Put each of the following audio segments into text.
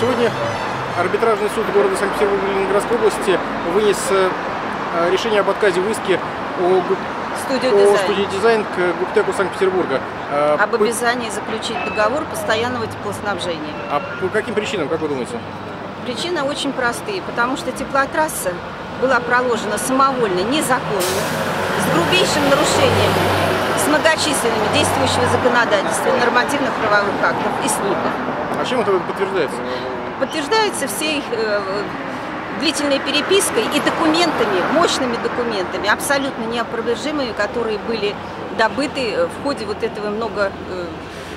Сегодня арбитражный суд города Санкт-Петербурга и Ленинградской области вынес э, решение об отказе в иске о, Студию о дизайн. студии дизайн к Гуптеку Санкт-Петербурга. Э, Об по- обязании заключить договор постоянного теплоснабжения. А по каким причинам, как вы думаете? Причины очень простые, потому что теплотрасса была проложена самовольно, незаконно, с грубейшим нарушением, с многочисленными действующего законодательства, нормативных правовых актов и СНИПов. А чем это подтверждается? Подтверждается всей э, длительной перепиской и документами, мощными документами, абсолютно неопровержимыми, которые были добыты э, в ходе вот этого много э,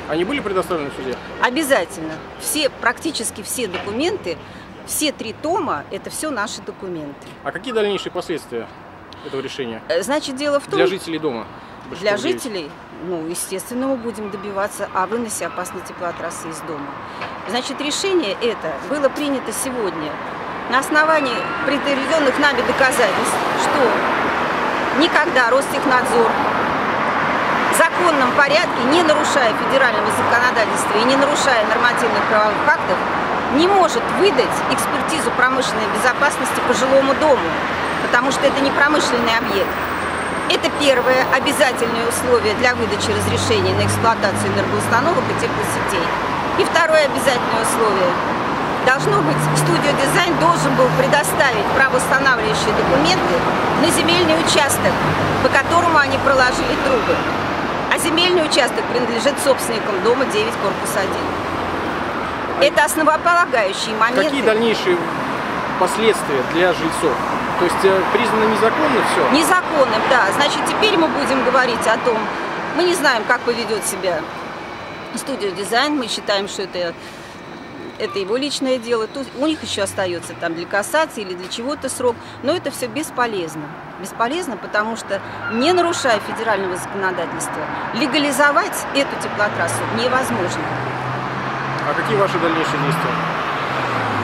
Они были предоставлены в суде? Обязательно. Все, практически все документы, все три тома, это все наши документы. А какие дальнейшие последствия этого решения Значит, дело в том, для жителей дома? Для жителей, ну, естественно, мы будем добиваться о выносе опасной теплотрассы из дома. Значит, решение это было принято сегодня на основании предопределенных нами доказательств, что никогда Ростехнадзор в законном порядке, не нарушая федерального законодательства и не нарушая нормативных правовых актов, не может выдать экспертизу промышленной безопасности по жилому дому, потому что это не промышленный объект. Это первое обязательное условие для выдачи разрешения на эксплуатацию энергоустановок и теплосетей. И второе обязательное условие. Должно быть, студия дизайн должен был предоставить правоустанавливающие документы на земельный участок, по которому они проложили трубы. А земельный участок принадлежит собственникам дома 9, корпус 1. Это основополагающие моменты. Какие дальнейшие последствия для жильцов? То есть э, признано незаконно все? Незаконным, да. Значит, теперь мы будем говорить о том, мы не знаем, как поведет себя студия дизайн, мы считаем, что это, это его личное дело. Тут у них еще остается там для кассации или для чего-то срок, но это все бесполезно. Бесполезно, потому что, не нарушая федерального законодательства, легализовать эту теплотрассу невозможно. А какие ваши дальнейшие действия?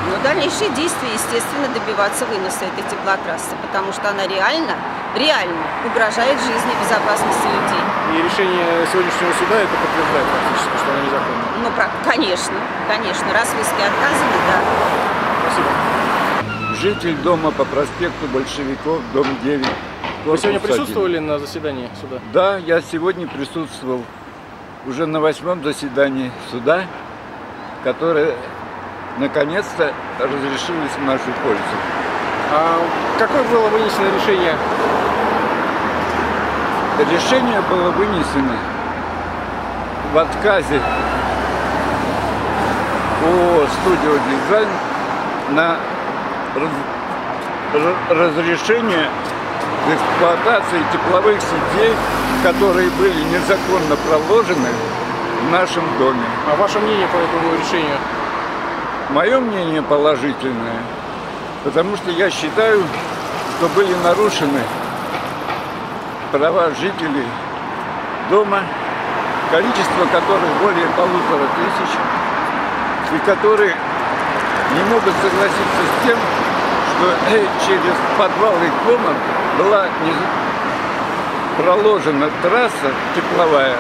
Но дальнейшие действия, естественно, добиваться выноса этой теплотрассы, потому что она реально, реально угрожает жизни и безопасности людей. И решение сегодняшнего суда это подтверждает фактически, что она незаконна. Ну, про- конечно, конечно, раз в иске отказаны, да. Спасибо. Житель дома по проспекту Большевиков, дом 9. Вы сегодня присутствовали на заседании суда? 1. Да, я сегодня присутствовал уже на восьмом заседании суда, которое наконец-то разрешилось в нашу пользу. А какое было вынесено решение? Решение было вынесено в отказе по студию дизайн на раз- ра- разрешение эксплуатации тепловых сетей, которые были незаконно проложены в нашем доме. А ваше мнение по этому решению? Мое мнение положительное, потому что я считаю, что были нарушены права жителей дома, количество которых более полутора тысяч, и которые не могут согласиться с тем, что э, через подвал их дома была не- проложена трасса тепловая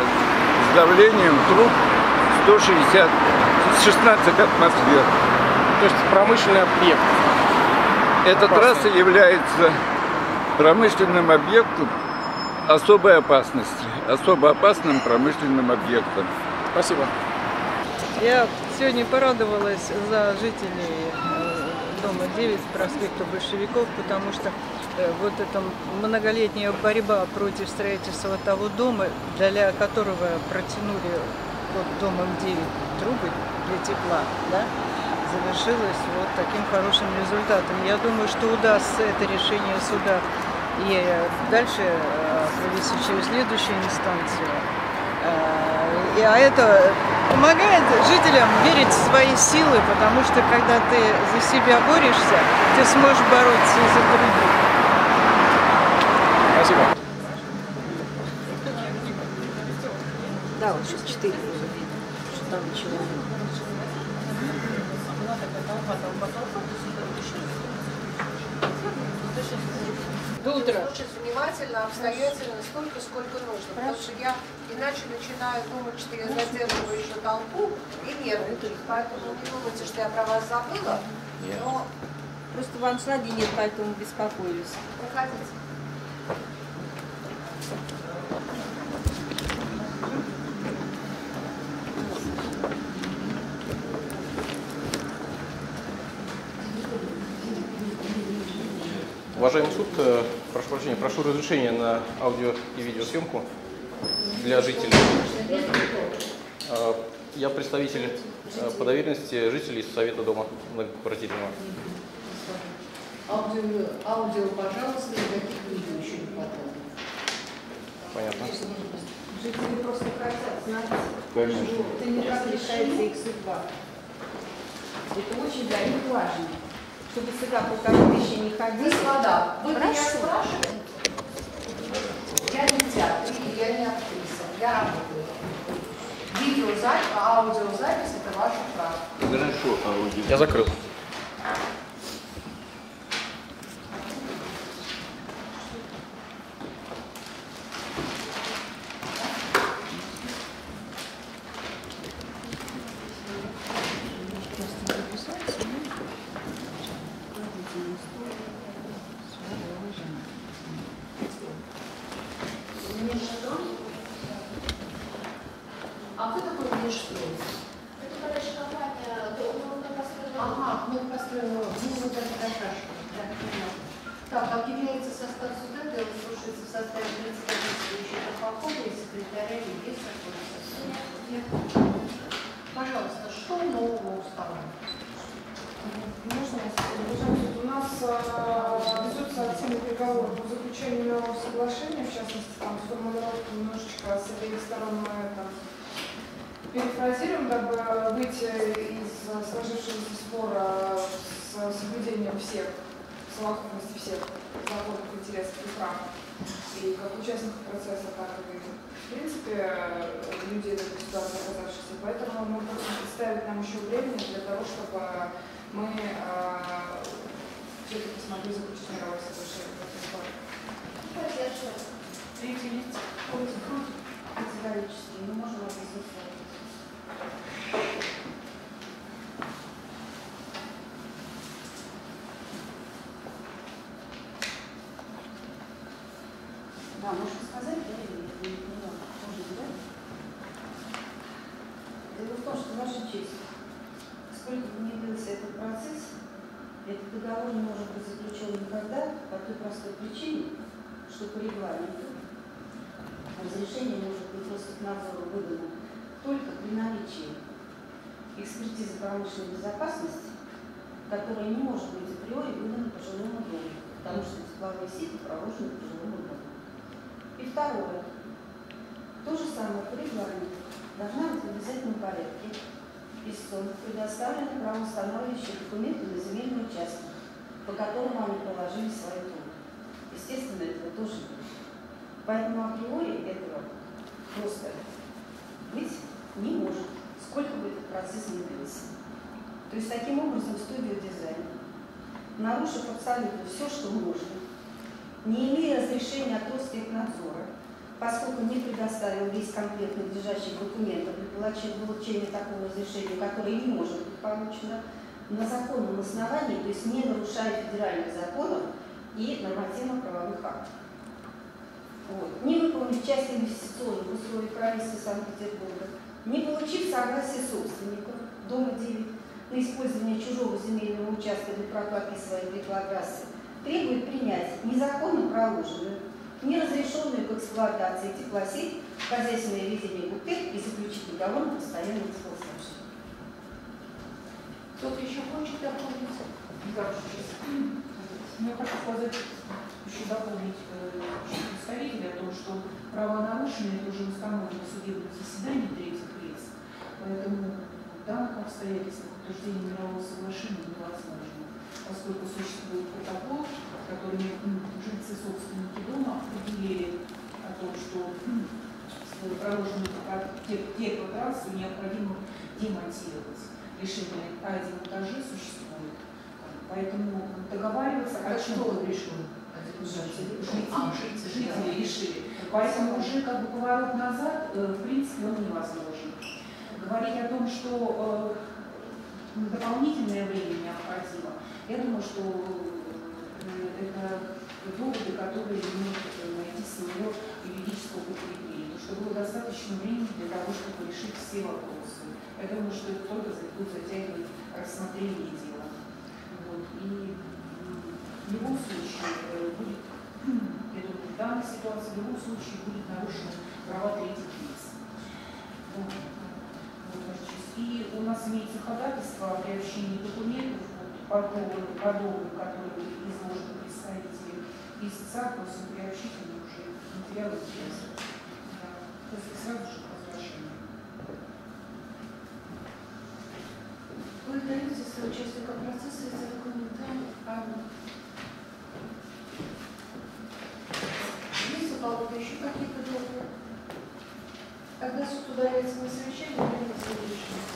с давлением труб 160, 16 атмосфер. То есть промышленный объект. Эта Опасный. трасса является промышленным объектом особой опасности, особо опасным промышленным объектом. Спасибо. Я сегодня порадовалась за жителей э, дома 9 проспекта Большевиков, потому что э, вот эта многолетняя борьба против строительства того дома, для которого протянули под домом 9 трубы для тепла, да, завершилась вот таким хорошим результатом. Я думаю, что удастся это решение суда и дальше э, провести через следующую инстанцию. Э, И, а это помогает жителям верить в свои силы, потому что когда ты за себя борешься, ты сможешь бороться и за других. Спасибо. Да, вот сейчас четыре там ничего. До утра. Очень внимательно, обстоятельно, столько, сколько нужно. Потому что я Иначе начинаю думать, что я задерживаю еще толпу и нервничать. Поэтому не думайте, что я про вас забыла. Но Просто в аншлаге нет, поэтому беспокоились. проходите. Уважаемый суд, э, прошу прощения, прошу разрешения на аудио и видеосъемку для жителей. Э, Я представитель э, по доверенности жителей Совета дома многоквартирного. Аудио, аудио, пожалуйста, никаких видео еще не потом. Понятно. Жители просто хотят знать, Конечно. что это не как решается их судьба. Это очень для них важно, чтобы сюда полторы тысячи не ходили. Господа, вы меня Хорошо. спрашиваете? Я не театр, я не актриса, я работаю. Видеозапись, аудиозапись – это ваше право. Хорошо, аудио. Я закрыл. А кто такой Межстрой? Это, короче, компания «Дом построена». Ага, мы построили бизнес Да, поняла. Так, объявляется состав суда, дело слушается в составе председательствующего Пахова и секретаря Евгения Пожалуйста, что нового устава? Можно, уважаемый суд, у нас э, ведутся активные переговоры по заключению мирового соглашения, в частности, там сформулировку немножечко с обеих сторон мы это перефразируем, дабы выйти из сложившегося спора с соблюдением всех, совокупности всех законных интересов и прав, и как участников процесса, так и, в принципе, людей в этой ситуации оказавшихся. Поэтому мы просим представить нам еще времени для того, чтобы мы все-таки смогли заключить мировое соглашение. Третий лиц против категорически не можем объяснить. Да, можно сказать, да, я не да? Дело в том, что ваша честь, сколько бы ни длился этот процесс, этот договор не может быть заключен никогда по той простой причине, что по регламенту разрешение может быть просто к надзору выдано только при наличии экспертизы промышленной безопасности, которая не может быть априори выдана по жилому дому, потому что тепловые сети проложены по жилому дому. И второе. То же самое по регламенту должна быть в обязательном порядке истцом предоставлены правоустанавливающие документы на земельный участок, по которому они положили свой труд. Естественно, этого тоже нет. Поэтому априори этого просто быть не может, сколько бы этот процесс ни длился. То есть таким образом студия дизайна, нарушив абсолютно все, что можно, не имея разрешения от поскольку не предоставил весь комплект надлежащих документов для получения, такого разрешения, которое не может быть получено, на законном основании, то есть не нарушая федеральных законов и нормативно-правовых актов. Вот. Не выполнив часть инвестиционных условий правительства Санкт-Петербурга, не получив согласия собственников Дома 9 на использование чужого земельного участка для прокладки своей теплотрассы, требует принять незаконно проложенную, неразрешенную к эксплуатации теплосеть, хозяйственное ведение ГУПТЭК и заключить договор на постоянное эксплуатацию. Кто-то еще хочет дополнить? Ну, я хочу сказать, еще дополнить э, наших представителей о том, что права нарушены, это уже установлено в судебном заседании третьих лиц. Поэтому в данных обстоятельствах утверждение мирового соглашения невозможно, поскольку существует протокол, который жильцы собственники дома определили о том, что проложенную теплотрассу необходимо демонтировать. Решение о демонтаже существует. Поэтому договариваться А о чем решил? Жители, а, жители решили. Поэтому уже как бы поворот назад, э, в принципе, он невозможен. Говорить о том, что э, дополнительное время необходимо, я думаю, что э, это доводы, которые не могут найти своего юридического подкрепления. Что было достаточно времени для того, чтобы решить все вопросы. Я думаю, что это только будет затягивать рассмотрение дела. Вот. И в любом случае э, будет, я думаю, в данной ситуации в любом случае будет нарушены права третьих лиц. Вот. Вот. И у нас имеется ходатайство о приобщении документов вот, по поводу, по доводу, которые были изложены представителями истца, просим приобщить они уже интереса. Да. После сразу же по возвращению. Вы даете соучастникам процесса эти документальные правила? Есть у кого-то еще какие-то доводы? Тогда суд удаляется на совещание, принимается решение.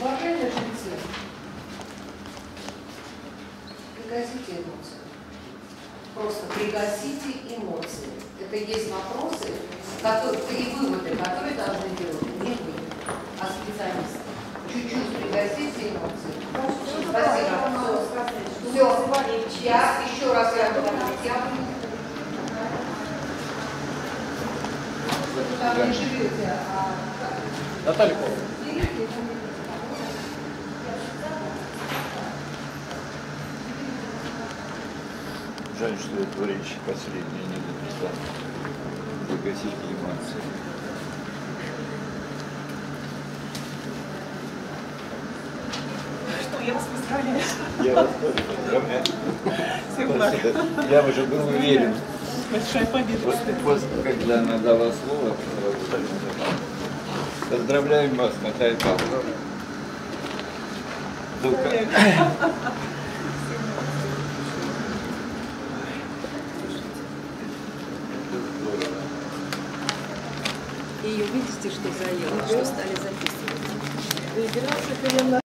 Уважаемые жильцы, пригасите эмоции. Просто пригасите эмоции. Это есть вопросы, которые, и выводы, которые должны делать не вы, а специалисты. Чуть-чуть пригасите эмоции. Спасибо. Все. Я еще раз я я там не живете, а Наталья Павловна, Жаль, что эту речь последняя не дописал. Загасить эмоции. Что, я вас поздравляю. Я вас тоже поздравляю. Я уже был уверен. Большая победа. После, после, когда она дала слово, поздравляем вас, Наталья Павловна. Только И видите, что заело, что стали записывать.